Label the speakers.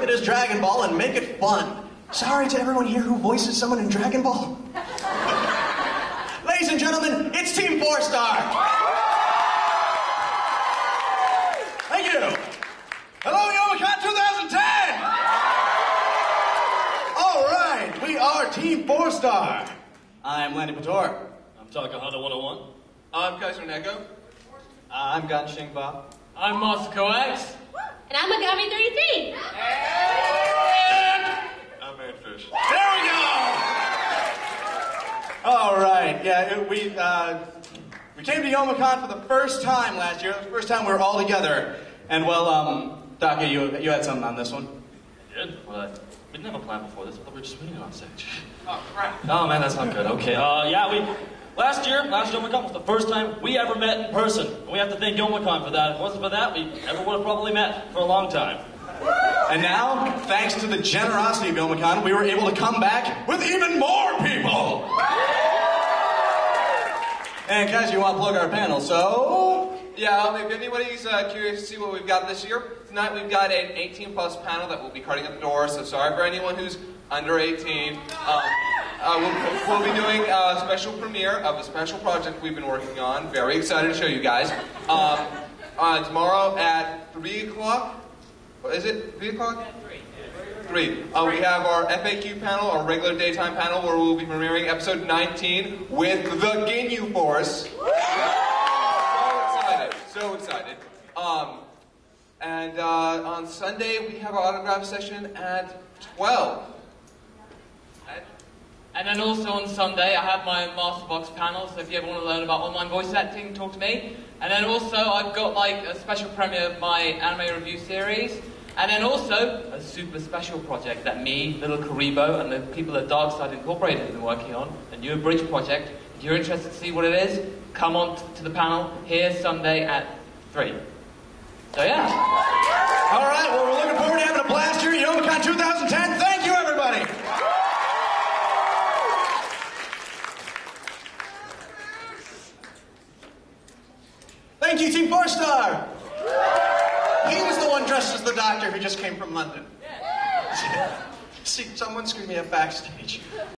Speaker 1: market as Dragon Ball and make it fun. Sorry to everyone here who voices someone in Dragon Ball. Ladies and gentlemen, it's Team Four Star. Thank you. Hello, Youmacon 2010. All right, we are Team Four Star. I'm Lanipator.
Speaker 2: I'm Takahata 101.
Speaker 3: I'm Kaiser Neko.
Speaker 1: Uh, I'm Gan Xingba.
Speaker 2: I'm Masako X.
Speaker 4: And I'm a Gummy 33.
Speaker 3: I'm Manfish.
Speaker 1: There we go. All right, yeah, it- we uh, we came to Youmacon for the first time last year. It was the first time we were all together. And well, um, Daka, you you had something on this one.
Speaker 2: Good. Well, I, we didn't have a plan before this. I thought we were just waiting on stage.
Speaker 3: Oh, crap.
Speaker 2: Oh man, that's not good. Okay. Uh, yeah, we last year, last Youmacon was the first time we ever met in person. And we have to thank Youmacon for that. If it wasn't for that, we never would have probably met for a long time.
Speaker 1: And now, thanks to the generosity of Youmacon, we were able to come back with even more people. And guys, you want to plug our panel, so
Speaker 3: Yeah, if anybody's uh, curious to see what we've got this year, tonight we've got an 18 plus panel that will be carting at the door. So sorry for anyone who's under 18. Um, uh, we'll, we'll be doing a special premiere of a special project we've been working on. Very excited to show you guys. Um, uh, tomorrow at 3 o'clock. What Is it 3 o'clock? Three. Uh, we have our FAQ panel, our regular daytime panel, where we'll be premiering episode 19 with the Ginyu Force. So excited, so excited. Um, and uh, on Sunday we have our autograph session at 12.
Speaker 5: And then also on Sunday, I have my Masterbox panel, so if you ever want to learn about online voice acting, talk to me. And then also, I've got like a special premiere of my anime review series. And then also, a super special project that me, Little Kuriboh, and the people at Darkside Incorporated have been working on, a new bridge project. If you're interested to see what it is, come on to the panel here Sunday at 3. So yeah.
Speaker 1: All right, well, we're looking forward to having a blast here at Youmacon 2010. Thank you, everybody. Thank you, Team Four Star. He was the one dressed as the doctor who just came from London. See, someone screwed me up backstage.